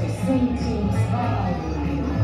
to sing Team Spy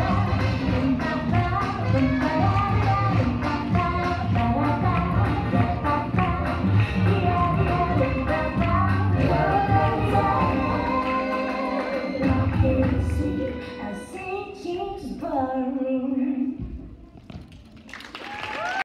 spiral